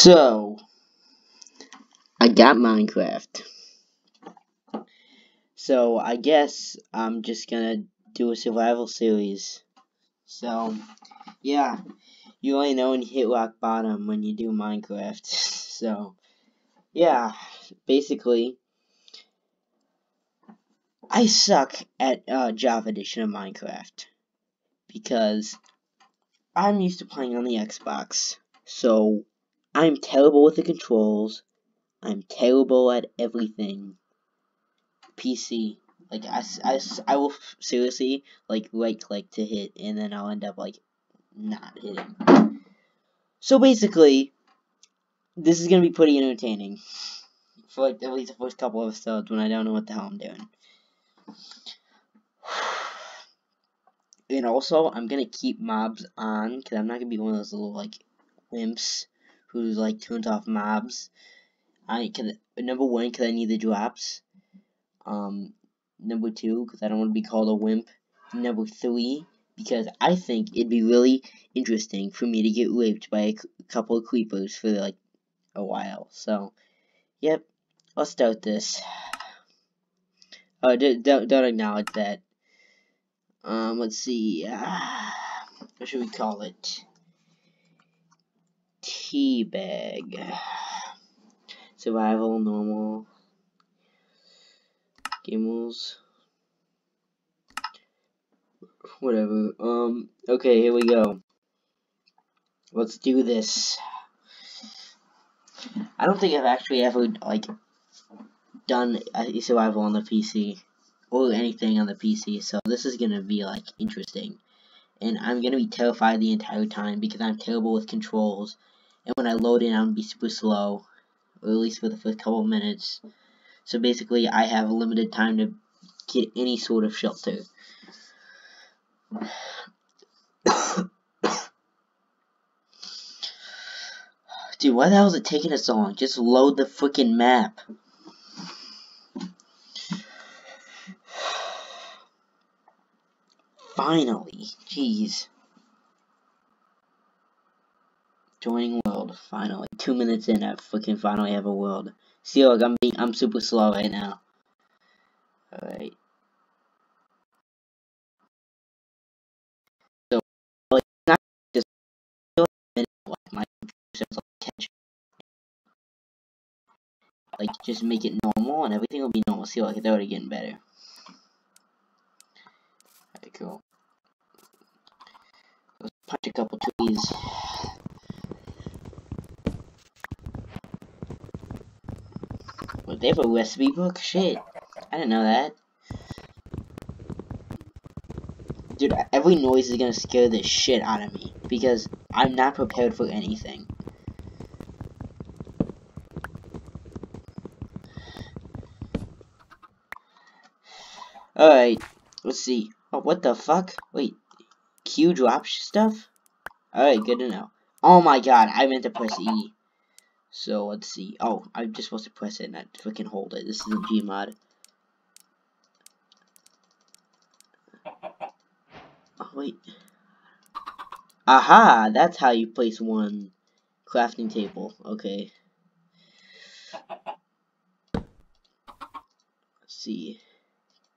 So, I got Minecraft. So, I guess I'm just gonna do a survival series. So, yeah, you only know when you hit rock bottom when you do Minecraft. so, yeah, basically, I suck at uh, Java edition of Minecraft because I'm used to playing on the Xbox. So, I'm terrible with the controls. I'm terrible at everything. PC. Like, I, I, I will seriously, like, right click to hit, and then I'll end up, like, not hitting. So, basically, this is to be pretty entertaining. For, like, at least the first couple of episodes when I don't know what the hell I'm doing. And also, I'm to keep mobs on, because I'm not to be one of those little, like, wimps who's like turned off mobs. I can number one because I need the drops. Um, number two because I don't want to be called a wimp. Number three because I think it'd be really interesting for me to get raped by a couple of creepers for like a while. So, yep, let's start this. Oh, don't don't acknowledge that. Um, let's see. Uh, what should we call it? Teabag. Survival, normal. Gamels. Whatever. Um, okay, here we go. Let's do this. I don't think I've actually ever, like, done a survival on the PC. Or anything on the PC, so this is gonna be, like, interesting. And I'm gonna be terrified the entire time because I'm terrible with controls and when I load in, I'm gonna be super slow, or at least for the first couple of minutes. So basically, I have a limited time to get any sort of shelter. Dude, why the hell is it taking us so long? Just load the freaking map. Finally, jeez. Joining world, finally. Two minutes in, I fucking finally have a world. See, look, I'm being, I'm super slow right now. Alright. So, like, not just like my catch. Like, just make it normal and everything will be normal. See, like, it's already getting better. Alright, cool. Let's punch a couple trees. They have a recipe book? Shit. I didn't know that. Dude, every noise is gonna scare the shit out of me. Because I'm not prepared for anything. Alright, let's see. Oh, what the fuck? Wait, Q drop stuff? Alright, good to know. Oh my god, I meant to press E. So let's see. Oh, I'm just supposed to press it and not freaking hold it. This is a Gmod. Oh wait. Aha! That's how you place one crafting table. Okay. Let's see.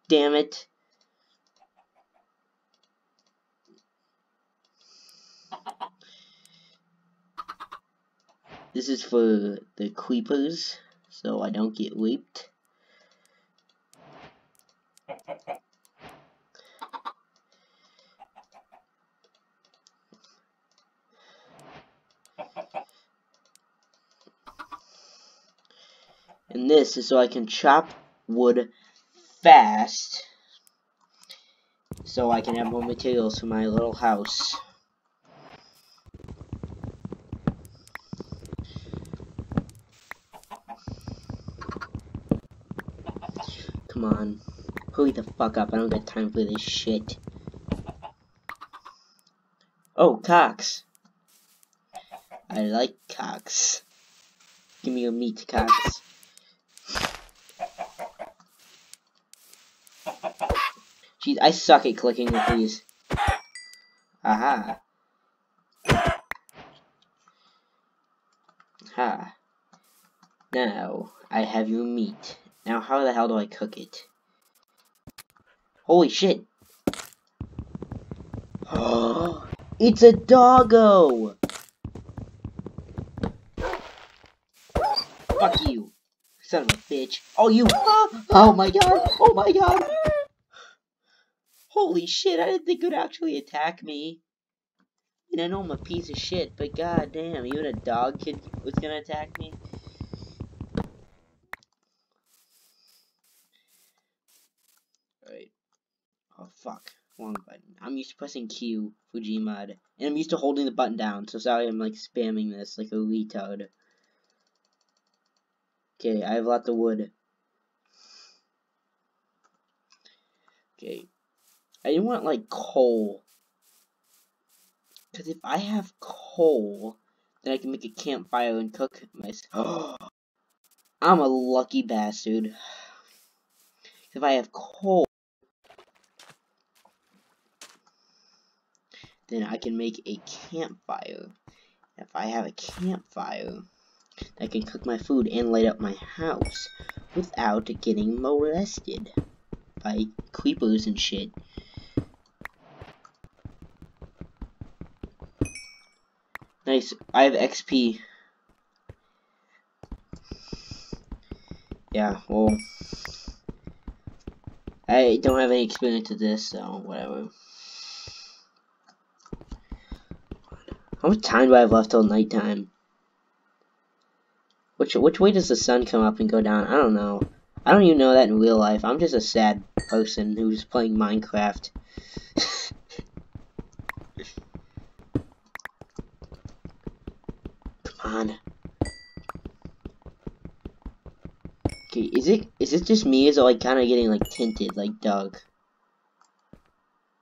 Damn it. This is for the creepers, so I don't get raped. And this is so I can chop wood fast so I can have more materials for my little house. Come on. Hurry the fuck up. I don't got time for this shit. Oh, Cox. I like Cox. Give me your meat, Cox. Jeez, I suck at clicking with these. Aha. Ha. Now, I have your meat. Now, how the hell do I cook it? Holy shit! it's a doggo! Fuck you, son of a bitch. Oh, you. Oh my god. Oh my god. Holy shit, I didn't think it would actually attack me. And I know I'm a piece of shit, but god damn, even a dog kid was gonna attack me. Alright. Oh fuck. Wrong button. I'm used to pressing Q, for Gmod. And I'm used to holding the button down, so sorry I'm like spamming this like a retard. Okay, I have lots of wood. Okay. I didn't want, like, coal. Because if I have coal, then I can make a campfire and cook myself. I'm a lucky bastard. If I have coal, then I can make a campfire. If I have a campfire, I can cook my food and light up my house without getting molested by creepers and shit. Nice, I have XP. Yeah, well, I don't have any experience with this, so whatever. How much time do I have left till nighttime? Which which way does the sun come up and go down? I don't know. I don't even know that in real life. I'm just a sad person who's playing Minecraft. Come on. Okay, is it is it just me? Is it like kind of getting like tinted, like Doug?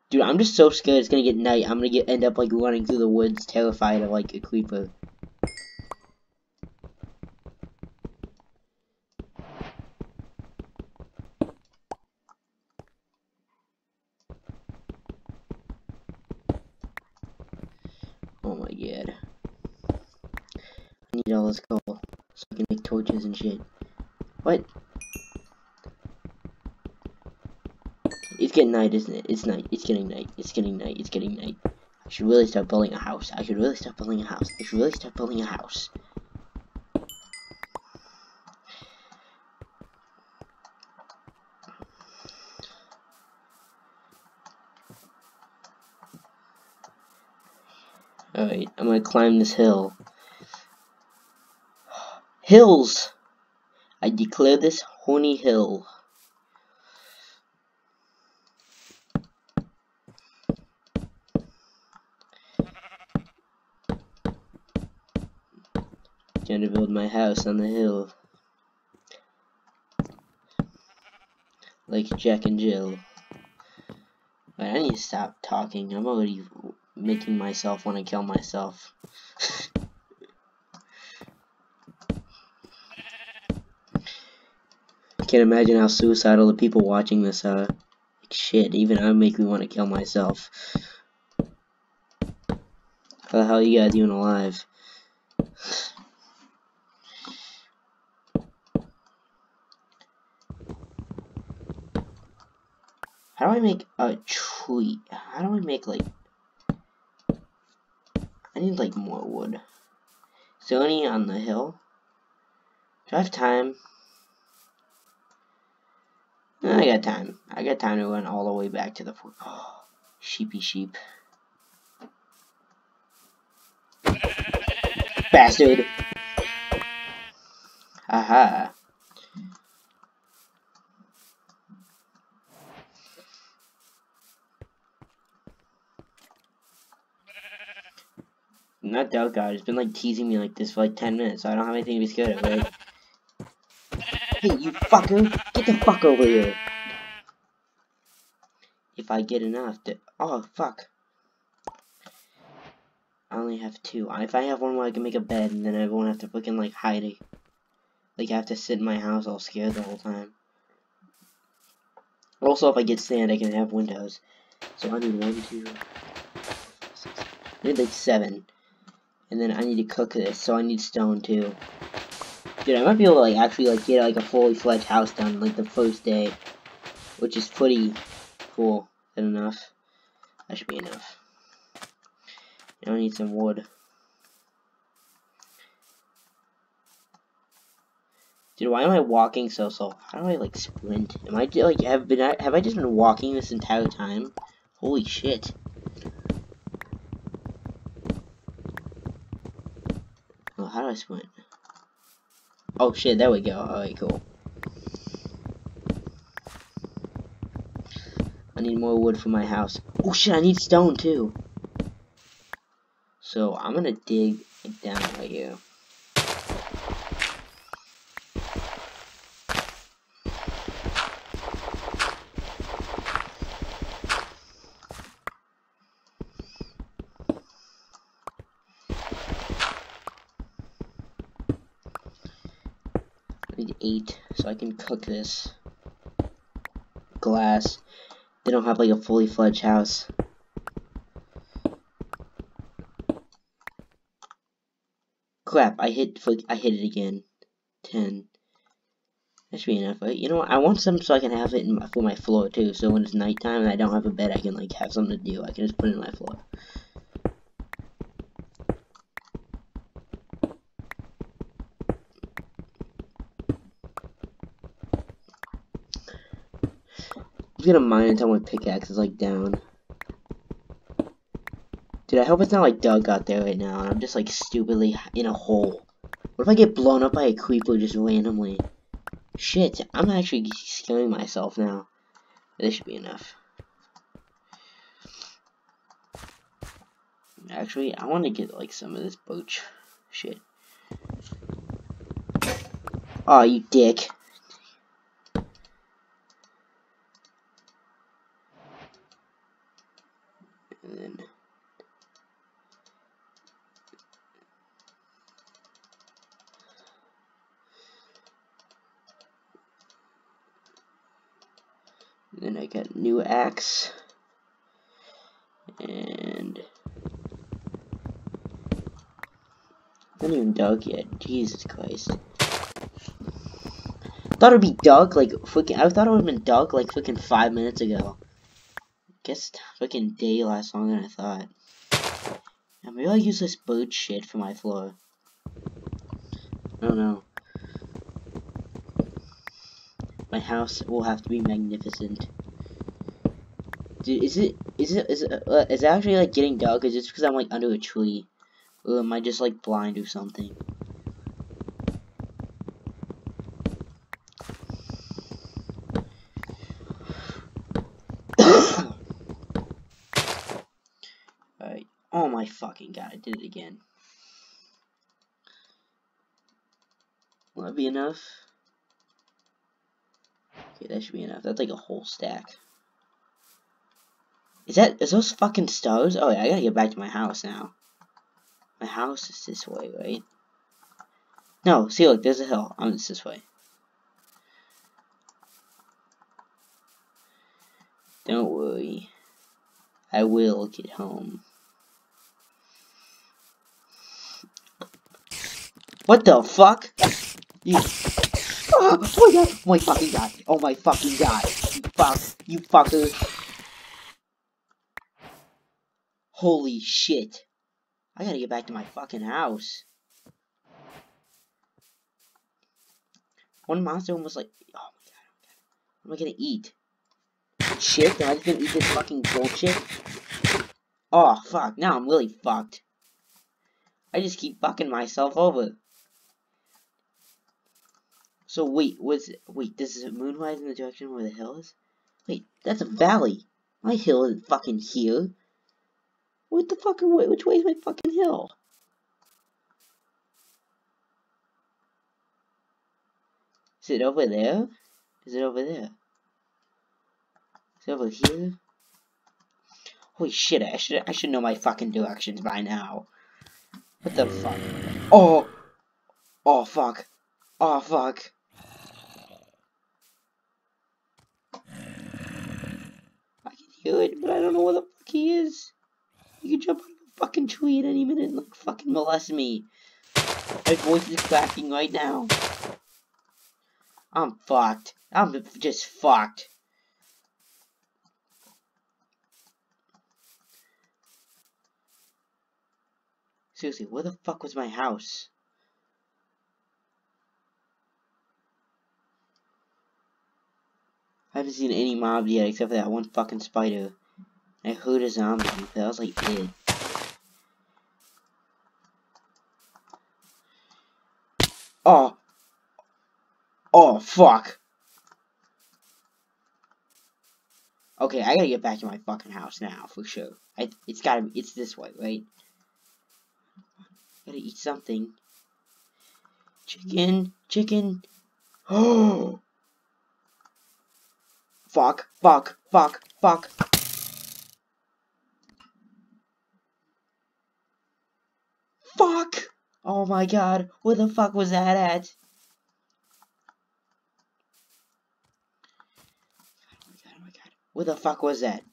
Dude, I'm just so scared it's gonna get night. I'm gonna get end up like running through the woods, terrified of like a creeper. Oh my god. I need all this go. So I can make torches and shit. What? It's getting night, isn't it? It's night. It's getting night. It's getting night. It's getting night. I should really start building a house. I should really start building a house. I should really start building a house. Alright, I'm gonna climb this hill. Hills! I declare this horny hill. Going to build my house on the hill. Like Jack and Jill. But I need to stop talking. I'm already making myself want to kill myself. can't imagine how suicidal the people watching this are. Shit, even I make me want to kill myself. How the hell are you guys even alive? Make a tree? How do I make, like... I need, like, more wood. There any on the hill? Do I have time? I got time. I got time to run all the way back to the. Oh, sheepy sheep. Bastard! Aha. Not doubt God, it's been like teasing me like this for like 10 minutes, so I don't have anything to be scared of, right? Hey, you fucker! Get the fuck over here! If I get enough to- Oh, fuck. I only have two. If I have one where I can make a bed, and then I won't have to fucking, like, hide it. Like, I have to sit in my house all scared the whole time. Also, if I get sand, I can have windows. So I need one, two, six, I need like seven. And then I need to cook this, so I need stone too. Dude, I might be able to like actually like get like a fully fledged house done like the first day, which is pretty cool. Is enough? That should be enough. Now I need some wood. Dude, why am I walking so slow? How do I like sprint? Am I like have been have I just been walking this entire time? Holy shit! How do I sprint? Oh shit, there we go. Alright, cool. I need more wood for my house. Oh shit, I need stone too. So I'm gonna dig down right here. need can cook this glass. They don't have like a fully fledged house. Crap, I hit I hit it again. Ten. That should be enough. Right? You know what? I want some so I can have it my, for my floor too. So when it's nighttime and I don't have a bed, I can like have something to do. I can just put it in my floor. I'm gonna mine until my pickaxe is like down. Dude, I hope it's not like Doug out there right now and I'm just like stupidly in a hole. What if I get blown up by a creeper just randomly? Shit, I'm actually scaring myself now. This should be enough. Actually, I want to get like some of this birch shit. Oh, you dick. Then I got new axe. And not even dug yet. Jesus Christ. Thought it'd be dug like freaking. I thought it would have been dug like freaking five minutes ago. Guess freaking day lasts longer than I thought. Now maybe I'll use this bird shit for my floor. I don't know. My house will have to be magnificent. Dude, is it is it is it uh, is it actually like getting dark? Is it because I'm like under a tree, or am I just like blind or something? Alright. Oh my fucking god, I did it again. Will that be enough? Okay, that should be enough. That's like a whole stack. Is that, is those fucking stars? Oh yeah, I gotta get back to my house now. My house is this way, right? No, see look, there's a hill. I'm just this way. Don't worry. I will get home. What the fuck? You Oh, my god! Oh my fucking god! Oh my fucking god! You fuck! You fucker! Holy shit! I gotta get back to my fucking house. One monster almost like, oh, oh my god, what am I gonna eat? Shit, am I just gonna eat this fucking bullshit? Oh, fuck, now I'm really fucked. I just keep fucking myself over. So wait, was wait, this is moonrise in the direction where the hill is? Wait, that's a valley. My hill isn't fucking here. What the fuck? Which way is my fucking hill? Is it over there? Is it over there? Is it over here? Holy shit! I should I should know my fucking directions by now. What the fuck? Oh! Oh fuck! Oh fuck! It, but I don't know where the fuck he is. You can jump on the fucking tree at any minute and like fucking molest me. My voice is cracking right now. I'm fucked. I'm just fucked. Seriously, where the fuck was my house? Haven't seen any mobs yet except for that one fucking spider. I heard a zombie, but I was like dead. Oh. Oh, fuck. Okay, I gotta get back to my fucking house now, for sure. I, it's gotta be, it's this way, right? Gotta eat something. Chicken, chicken. Oh! Fuck, fuck, fuck, fuck. Fuck! Oh my god, where the fuck was that at? Oh my god, oh my god. Where the fuck was that?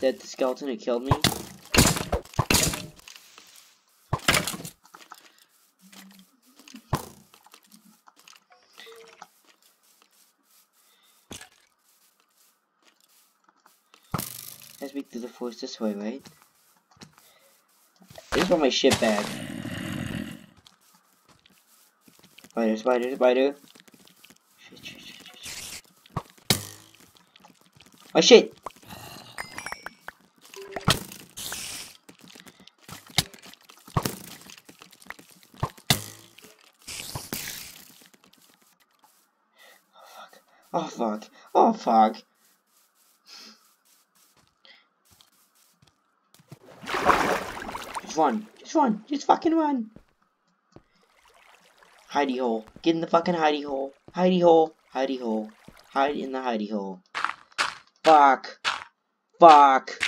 That the skeleton who killed me? Forest this way, right? This is for my shit bag. Spider, spider, spider. Shit, shit, shit. Oh shit! Oh fuck. Oh fuck. Oh, run. Just run. Just fucking run. Hidey hole. Get in the fucking hidey hole. Hidey hole. Hidey hole. Hide in the hidey hole. Fuck. Fuck.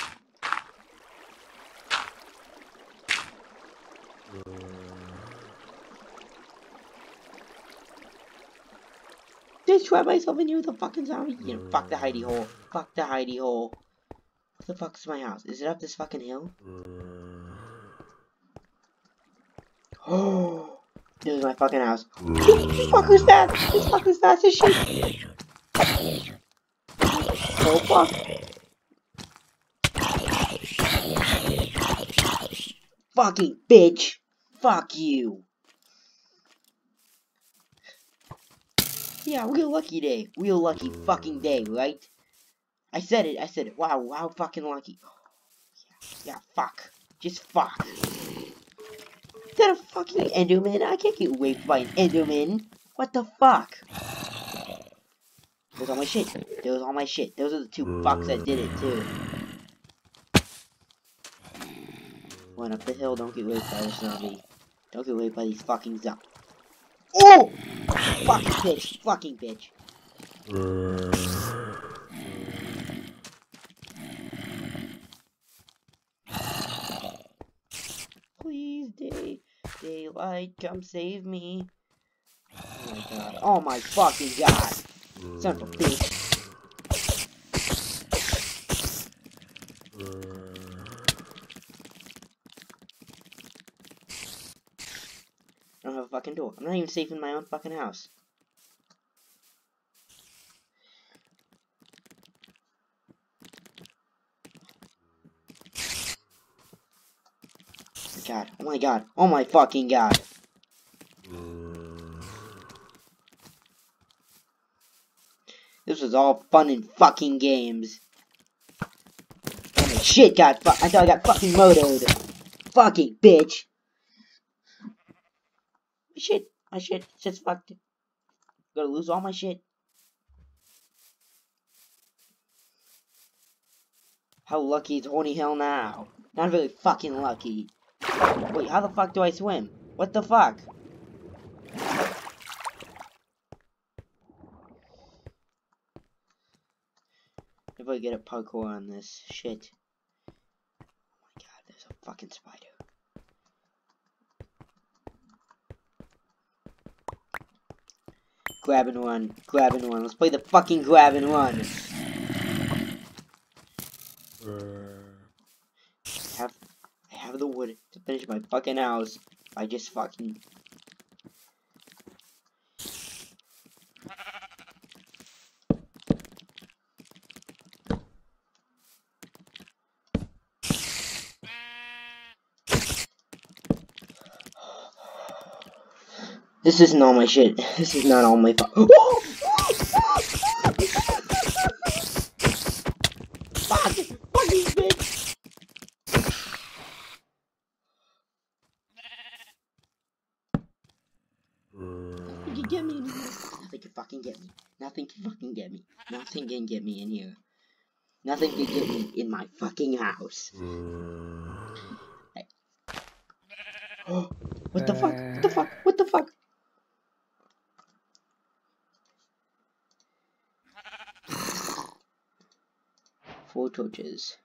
Just trap myself in here with a fucking zombie. You know, fuck the hidey hole. Fuck the hidey hole. What the fuck is my house? Is it up this fucking hill? Oh, this is my fucking house. This fucker's fast. This fucker's fast as shit. Oh fuck. Fucking bitch. Fuck you. Yeah, real lucky day. Real lucky fucking day, right? I said it, I said it. Wow, wow, fucking lucky. Yeah, yeah, fuck. Just fuck. That a fucking Enderman? I can't get raped by an Enderman. What the fuck? There's all my shit. There's all my shit. Those are the two fucks that did it, too. Run up the hill, don't get raped by this zombie. Don't get raped by these fucking zombies. Oh! Fucking bitch. Fucking bitch. Please, day, daylight, come um, save me. Oh my god. Oh my fucking god. Son of a bitch. I don't have a fucking door. I'm not even safe in my own fucking house. My god. Oh my god. Oh my fucking god. This was all fun and fucking games. Oh my shit got I thought I got fucking motoed. Fucking bitch. Shit. My shit. Shit's fucked. Gonna lose all my shit. How lucky is horny hell now? Not really fucking lucky. Wait, how the fuck do I swim? What the fuck? If I get a parkour on this shit. Oh my god, there's a fucking spider. Grab and run, grab and run. Let's play the fucking grab and run. I have the wood to finish my fucking house. I just fucking This isn't all my shit. This is not all my fu- Fuck! Fucking bitch! Nothing can get me in here. Nothing can fucking get me. Nothing can fucking get me. Nothing can get me in here. Nothing can get me in my fucking house. What the fuck? What the fuck? What the fuck? Four torches.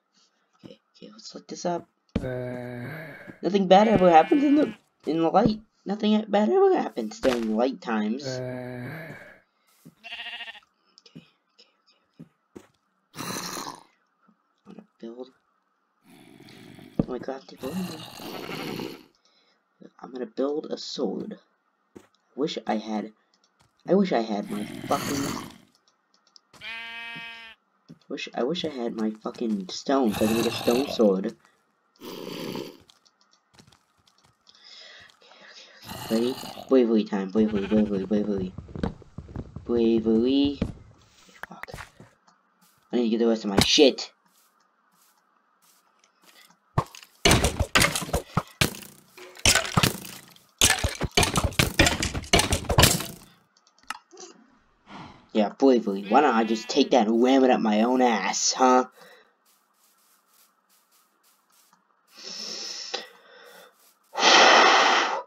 Okay, okay, let's look this up. Nothing bad ever happens in the in the light. Nothing bad ever happens during light times. Okay, okay, okay, okay. I'm gonna build. My god, I'm gonna build a sword. Wish I had. I wish I had my fucking. Wish I wish I had my fucking stone so I can make a stone sword. Ready? Bravery time. Bravery, bravery, bravery. Bravery. Fuck. I need to get the rest of my shit. Yeah, bravery. Why don't I just take that and ram it up my own ass, huh?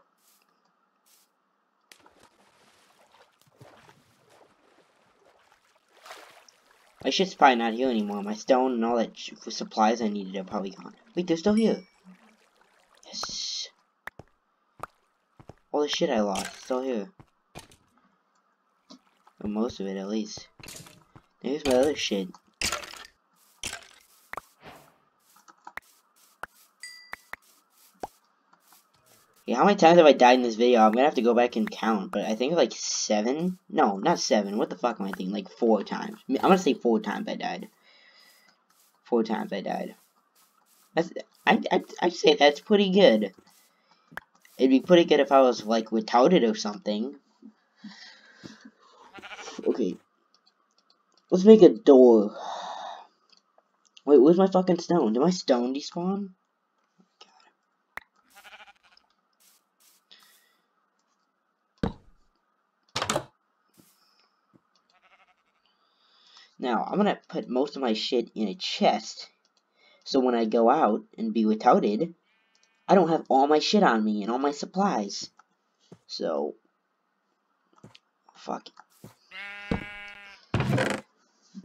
My shit's probably not here anymore. My stone and all that supplies I needed are probably gone. Wait, they're still here. Yes. All the shit I lost, still here. Or most of it, at least. Here's my other shit. How many times have I died in this video? I'm gonna have to go back and count, but I think like seven? No, not seven. What the fuck am I thinking? Like four times. I'm gonna say four times I died. Four times I died. That's, I, I, I'd say that's pretty good. It'd be pretty good if I was like retarded or something. Okay. Let's make a door. Wait, where's my fucking stone? Did my stone despawn? Now, I'm gonna put most of my shit in a chest, so when I go out and be retarded, I don't have all my shit on me and all my supplies. So, fuck.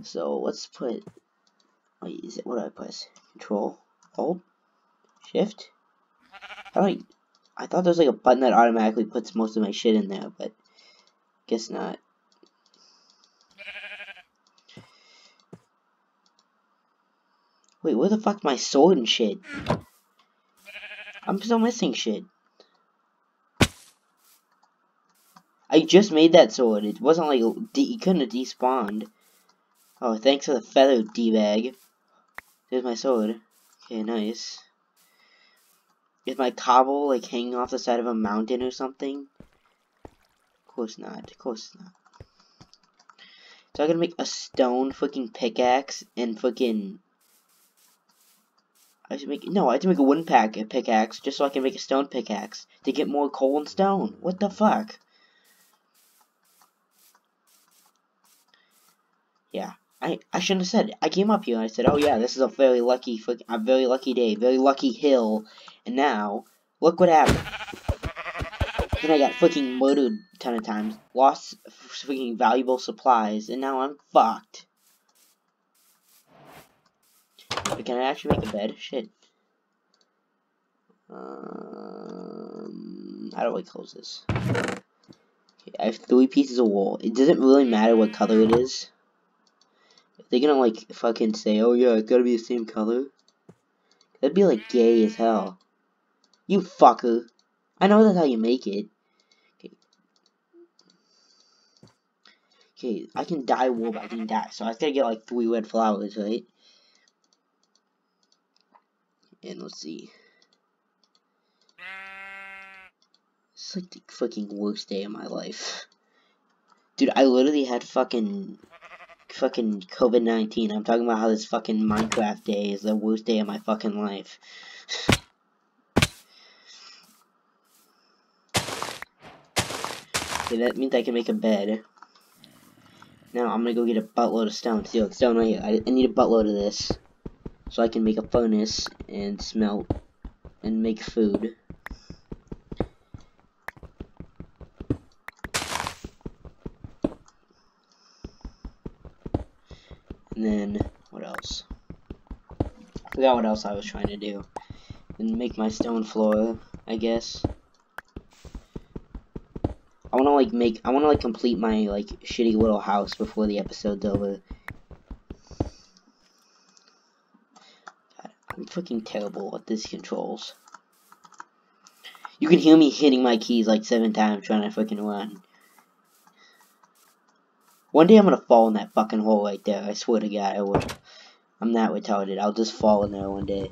So, let's put, wait, is it, what do I press? Control, Alt, Shift? How do I, I thought there was like a button that automatically puts most of my shit in there, but guess not. Wait, where the fuck my sword and shit? I'm still missing shit. I just made that sword. It wasn't like you couldn't have despawned. Oh, thanks for the feather, d-bag. There's my sword. Okay, nice. Is my cobble like hanging off the side of a mountain or something? Of course not. Of course not. So I gotta make a stone fucking pickaxe and fucking I should make no, I have to make a wooden pack a pickaxe just so I can make a stone pickaxe to get more coal and stone. What the fuck? Yeah, I I shouldn't have said. I came up here and I said, "Oh yeah, this is a very lucky, a very lucky day, very lucky hill." And now, look what happened. Then I got fucking murdered a ton of times, lost freaking valuable supplies, and now I'm fucked. But can I actually make a bed? Shit. Um, how do I close this? Okay, I have three pieces of wool. It doesn't really matter what color it is. They're gonna like fucking say, oh yeah, it's gotta be the same color. That'd be like gay as hell. You fucker. I know that's how you make it. Okay. Okay, I can dye wool, but I didn't dye, so I gotta get like three red flowers, right? And let's see. It's like the fucking worst day of my life. Dude, I literally had fucking fucking COVID-19. I'm talking about how this fucking Minecraft day is the worst day of my fucking life. okay, that means I can make a bed. Now I'm gonna go get a buttload of stone. See, look, stone right here. I, I need a buttload of this. So I can make a furnace and smelt and make food. And then, what else? I forgot what else I was trying to do. And make my stone floor, I guess. I wanna like make, I wanna like complete my like shitty little house before the episode's over. God, I'm freaking terrible at these controls. You can hear me hitting my keys like seven times trying to freaking run. One day I'm gonna fall in that fucking hole right there. I swear to God, I will. I'm that retarded. I'll just fall in there one day.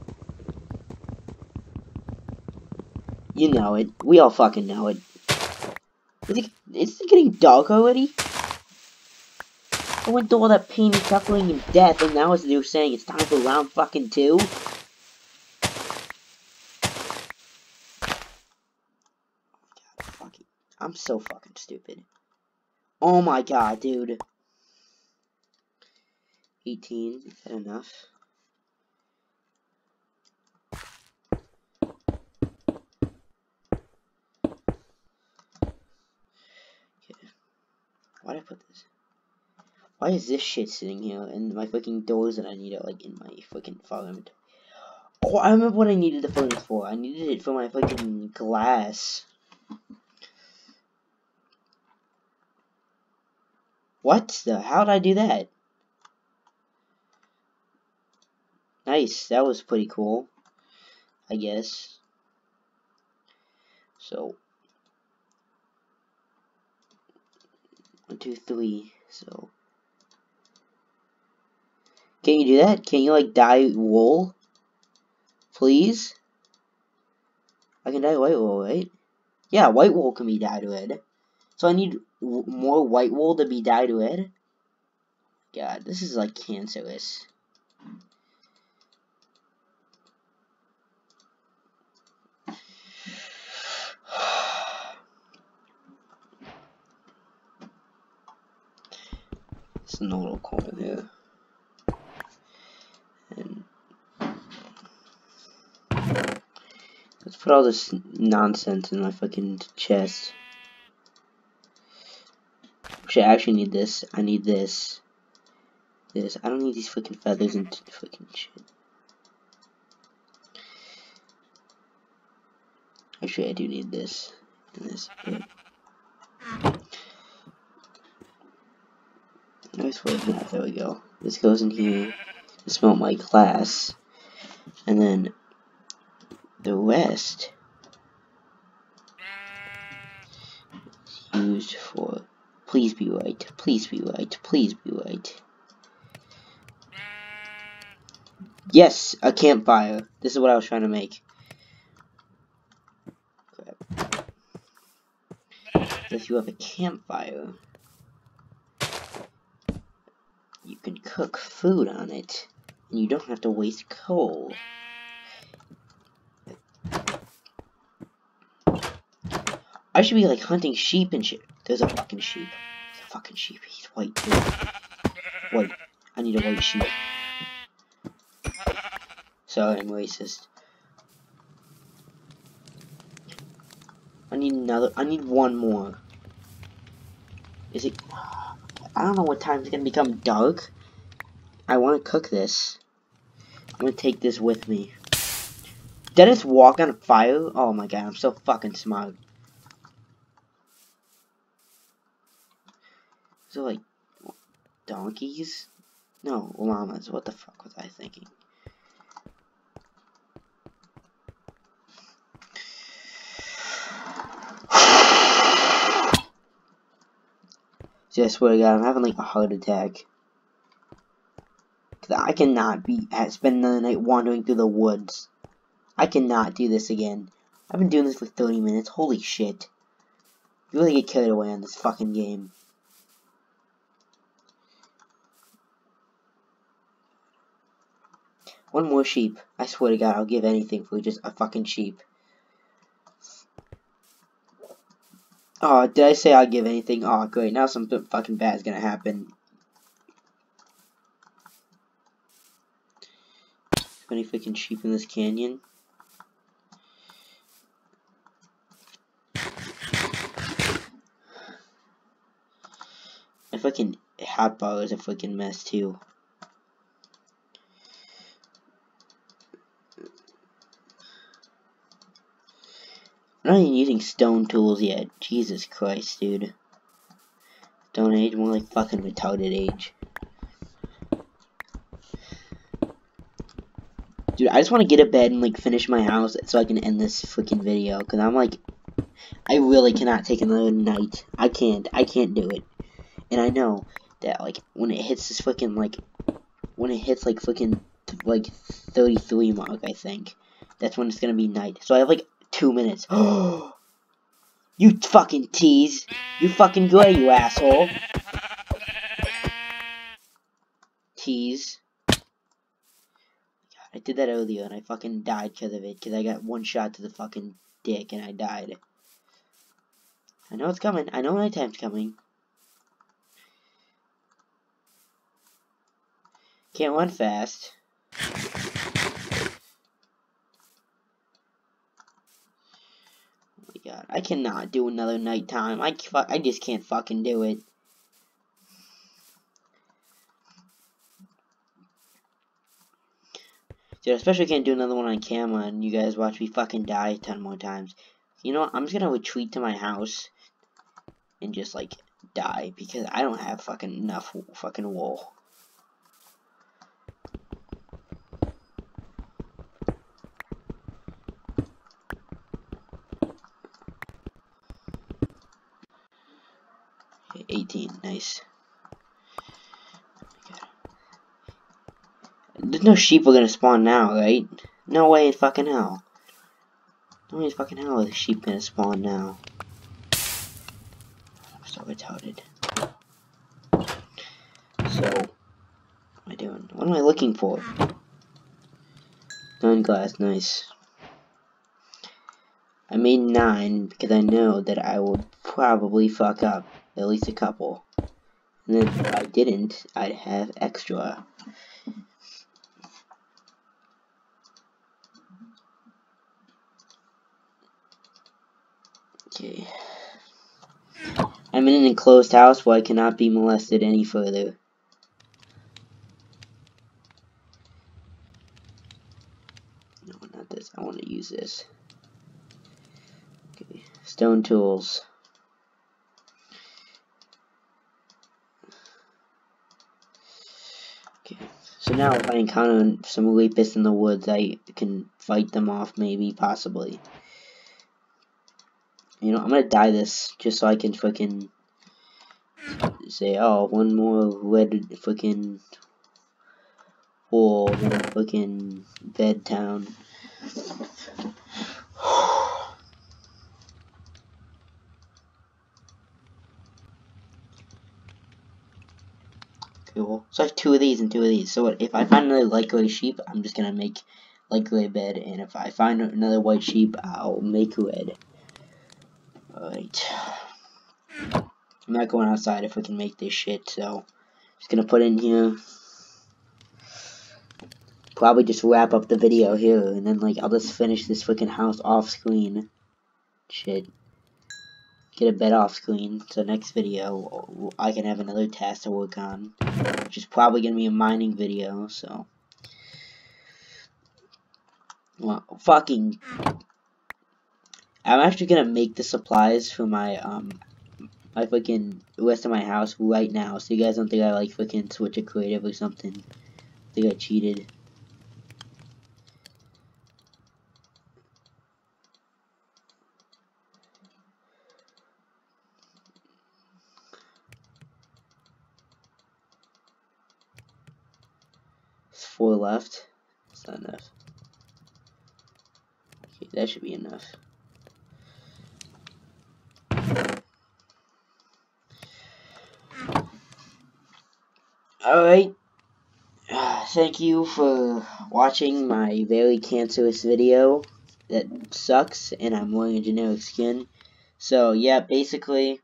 You know it. We all fucking know it. Is it, is it getting dark already? I went through all that pain and suffering and death, and now it's they're saying it's time for round fucking two? God, I'm so fucking stupid. Oh my god, dude. 18, is that enough? Okay. Why did I put this? Why is this shit sitting here and my fucking doors that I need it like in my fucking farm? Oh, I remember what I needed the furnace for. I needed it for my fucking glass. What the? How did I do that? Nice. That was pretty cool. I guess. So. One, two, three. So. Can you do that? Can you, like, dye wool? Please? I can dye white wool, right? Yeah, white wool can be dyed red. So I need more white wool to be dyed red? God, this is like cancerous. It's a little corner here. And let's put all this nonsense in my fucking chest. Actually, I actually need this. I need this. This. I don't need these fucking feathers and fucking shit. Actually, I do need this. And this. There we go. This goes in here to smelt my glass. And then the rest is used for Please be right. Please be right. Please be right. Yes, a campfire. This is what I was trying to make. If you have a campfire, you can cook food on it, and you don't have to waste coal. I should be like hunting sheep and shit. There's a fucking sheep. There's a fucking sheep. He's white too. White. I need a white sheep. Sorry, I'm racist. I need another. I need one more. Is it? I don't know what time it's gonna become dark. I want to cook this. I'm gonna take this with me. Dennis walk on fire? Oh my god, I'm so fucking smart. So like donkeys? No, llamas. What the fuck was I thinking? I swear to God, I'm having like a heart attack. I cannot be spend another night wandering through the woods. I cannot do this again. I've been doing this for 30 minutes. Holy shit. You really get carried away on this fucking game. One more sheep. I swear to God, I'll give anything for just a fucking sheep. Oh, did I say I'll give anything? Oh, great. Now something fucking bad is gonna happen. Any fucking sheep in this canyon? My fucking hotbar is a fucking mess too. I'm not even using stone tools yet. Jesus Christ, dude. Stone age, more like fucking retarded age. Dude, I just want to get a bed and like finish my house so I can end this freaking video. Cause I'm like, I really cannot take another night. I can't. I can't do it. And I know that like when it hits this freaking like, when it hits like freaking like 33 mark, I think. That's when it's gonna be night. So I have like two minutes. you fucking tease. You fucking gray, you asshole. Tease. I did that earlier and I fucking died because of it. Because I got one shot to the fucking dick and I died. I know it's coming. I know nighttime's coming. Can't run fast. Oh my god, I cannot do another nighttime. I I just can't fucking do it. Dude, especially can't do another one on camera and you guys watch me fucking die 10 more times. You know what? I'm just gonna retreat to my house and just like die because I don't have fucking enough fucking wool. 18. Nice. No sheep are gonna spawn now, right? No way in fucking hell. No way in fucking hell is sheep gonna spawn now. I'm so retarded. So, what am I doing? What am I looking for? Nine glass, nice. I made nine because I know that I will probably fuck up at least a couple. And if I didn't, I'd have extra. Okay. I'm in an enclosed house where I cannot be molested any further. No, not this. I want to use this. Okay. Stone tools. So now if I encounter some rapists in the woods, I can fight them off, maybe, possibly. You know, I'm gonna die this, just so I can fucking say, oh, one more red fucking hole fucking bed town. Cool. So I have two of these and two of these. So if I find another light gray sheep, I'm just gonna make light gray bed, and if I find another white sheep, I'll make red. Alright. I'm not going outside if we can make this shit, so just gonna put in here. Probably just wrap up the video here, and then like I'll just finish this freaking house off screen. Shit get a bed off screen. So next video, I can have another task to work on, which is probably to be a mining video, so. Well, fucking. I'm actually to make the supplies for my, um, my fucking rest of my house right now, so you guys don't think I like fucking switch it creative or something. I think I cheated. It's four left. It's not enough. Okay, that should be enough. Alright. thank you for watching my very cancerous video that sucks and I'm wearing a generic skin. So yeah, basically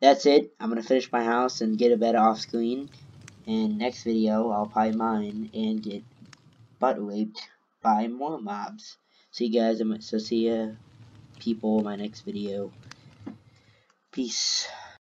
that's it. I'm gonna finish my house and get a bed off screen. And next video I'll probably mine and get butt raped by more mobs. See you guys, so see ya people my next video. Peace.